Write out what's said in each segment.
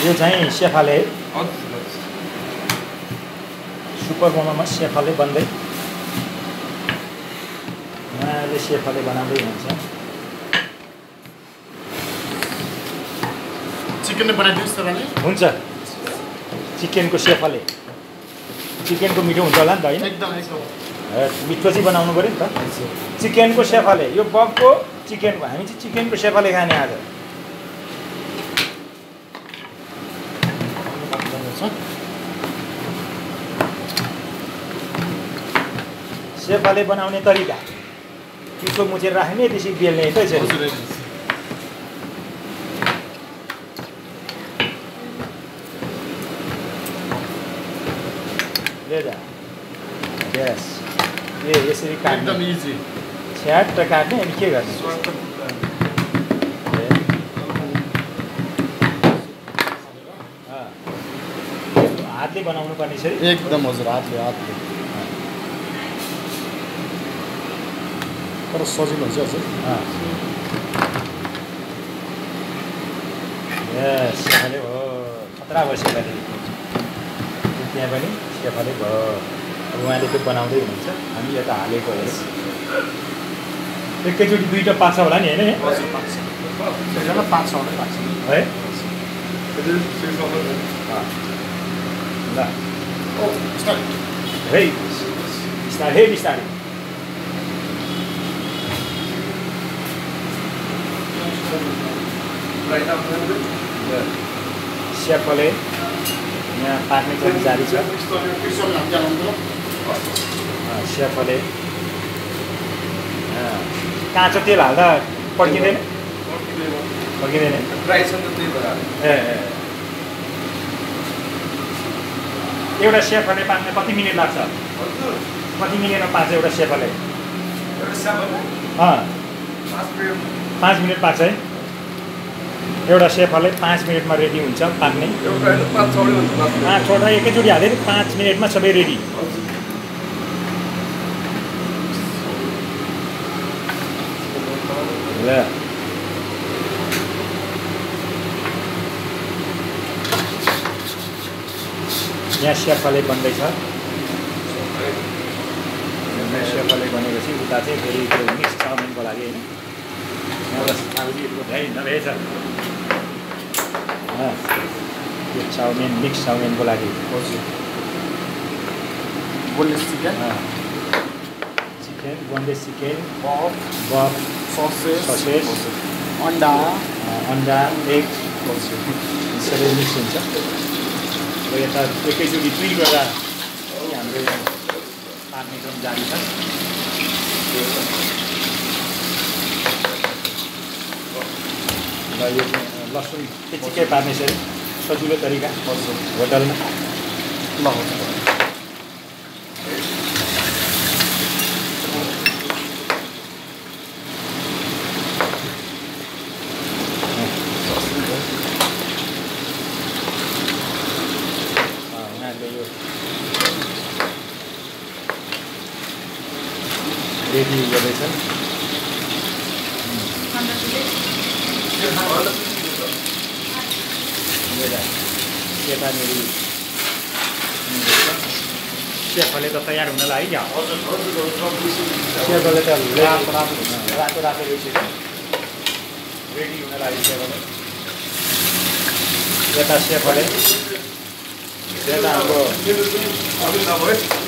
यो चाहिँ सेफाले सुपर मोमोमा सेफाले बन्दै। उहाँहरूले सेफाले बनाउँदै हुन्छ चिकन नै बनाइदिनुहोस् तपाईँले हुन्छ। चिकनको सेफाले चिकनको मिठो हुन्छ होला नि त होइन? एकदम मिठो चाहिँ बनाउनु पऱ्यो नि त। चिकनको सेफाले यो बबको चिकनको हामी चाहिँ चिकनको सेफाले खाने आज। सेफाले बनाउने तरिका। पिठो मुछेर राख्ने त्यसै बेल्ने त्यसरी हजुर ले जा। यस ए यसरी एकदम काट्ने छ्याट काट्ने अनि के गर्ने। हातले बनाउनु पर्ने यसरी एकदम हजुर हातले हातले। तर सजिलो हुन्छ हजुर सेफाले हो खतरा भयो सेफाले त्यहाँ पनि सेफाले भयो अब उहाँले त्यो बनाउँदै हुनुहुन्छ हामी यता हालेको हेरौँ एकैचोटि दुईवटा पाक्छ होला नि होइन लाग्छ है ल. है बिस्तारै है बिस्तारै सेफले यहाँ पाक्ने क्रम जारी छ। अँ, काँचो तेल हाल्दा? पड्किँदैन? पड्किँदैन। ए। एउटा सेफले पाक्ने कति मिनट लाग्छ? कति मिनटमा पाक्छ एउटा अँ। पाँच मिनट पाक्छ है। एउटा सेफले पाँच मिनटमा रेडी हुन्छ पाक्ने। पाँचवटा एकैचोटि हाल्यो नि पाँच मिनटमा सबै रेडी ल। यहाँ सेफाले बन्दैछ। सेफाले बनेपछि उता चाहिँ फेरि त्यो मिक्स चाउमिनको लागि होइन। त्यो चाउमिन मिक्स चाउमिनको लागि boneless chicken chicken boneless chicken buff buff sausage Sausage. अन्डा अन्डा एग सबै मिक्स हुन्छ र यता एकैचोटि दुईवटा हाम्रो यहाँ पाक्ने क्रम जारी छ र यो लसुन त्यत्तिकै पार्ने चाहिँ सजिलो तरिका होटलमा ल रेडी गर्दैछन् यतानिर सेफले त तयार हुन लाग्यो सेफले त रातो रातो रातो रहेछ रेडी हुन लाग्यो सेफले यता सेफले यता हाम्रो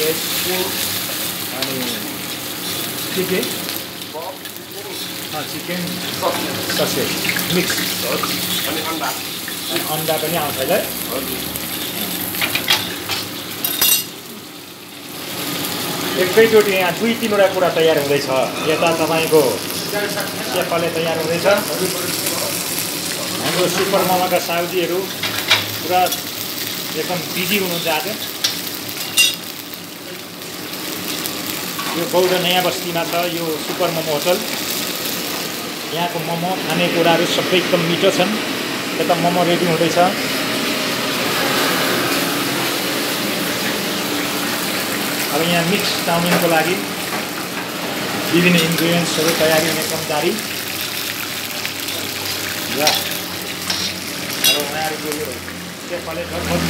अनि चिकन ससेज मिक्स अनि अन्डा अनि अन्डा पनि आउँछ है एकैचोटि यहाँ दुई तिनवटा कुरा तयार हुँदैछ यता तपाईँको सेफाले तयार हुँदैछ हाम्रो सुपर मोमाका साउजीहरू पुरा एकदम बिजी हुनुहुन्छ आज यो गौड नयाँ बस्तीमा छ यो सुपर मोमो होटल। यहाँको मोमो खानेकुराहरू सबै एकदम मिठो छन्। यता मोमो रेडी हुँदैछ। अब यहाँ मिक्स चाउमिनको लागि विभिन्न इन्ग्रिडियन्ट्सहरू तयारी हुने क्रम जारी र अब उहाँहरूको यो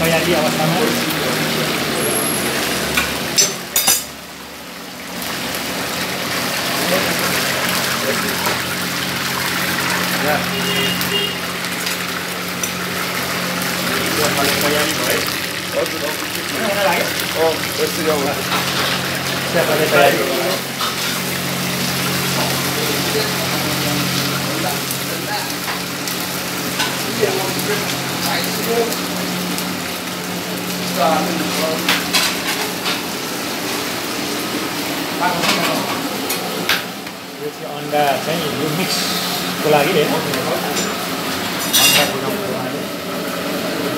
तयारी अवस्थामा। सेफले तयारी भयो हजुर हजुर हुन लाग्यो अँ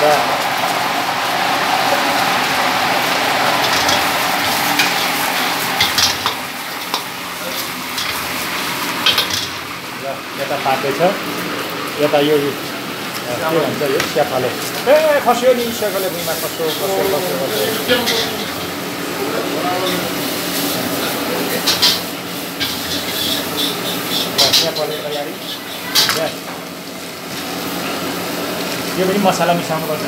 पुरा ल यता पाक्दैछ यता यो के भन्छ यो स्याफाले ए खस्यो नि स्याफाले भुइँमा खस्यो खस्यो तयारी। यो पनि मसला मिसाउनुपर्छ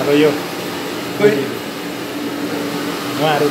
अब यो। उहाँहरू।